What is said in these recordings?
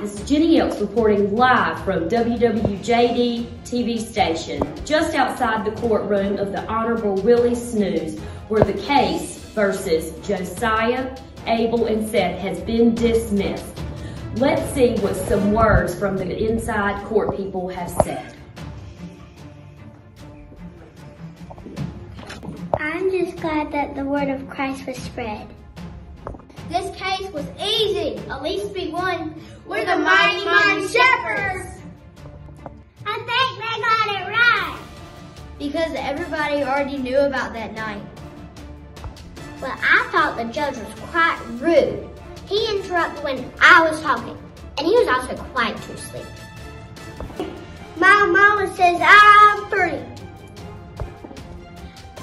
this is Jenny Elks reporting live from WWJD TV station, just outside the courtroom of the Honorable Willie Snooze, where the case versus Josiah, Abel, and Seth has been dismissed. Let's see what some words from the inside court people have said. I'm just glad that the word of Christ was spread. This case was easy. At least we won. We're the mighty, mighty shepherds. I think they got it right. Because everybody already knew about that night. Well, I thought the judge was quite rude. He interrupted when I was talking, and he was also quite too sleepy. My mama says I'm free.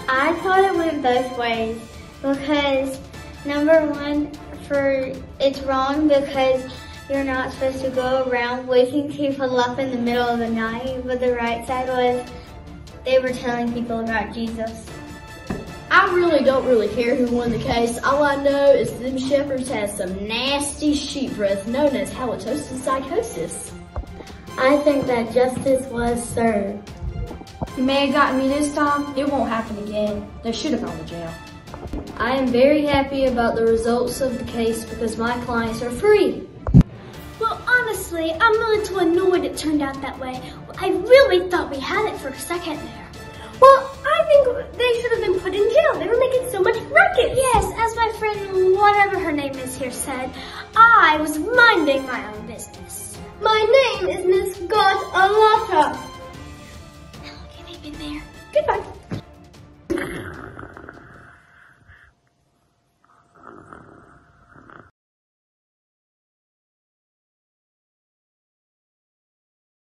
I thought it went both ways because number one, for it's wrong because you're not supposed to go around waking people up in the middle of the night. But the right side was they were telling people about Jesus. I really don't really care who won the case. All I know is them shepherds had some nasty sheep breath known as halitosis psychosis. I think that justice was served. You may have gotten me this time. It won't happen again. They should have gone to jail. I am very happy about the results of the case because my clients are free. Well, honestly, I'm a little annoyed it turned out that way. I really thought we had it for a second there. Well, I think they should have been put in jail. They were making so much ruckus. Yes, as my friend, whatever her name is here said, I was minding my own business. My name is Miss God Alata.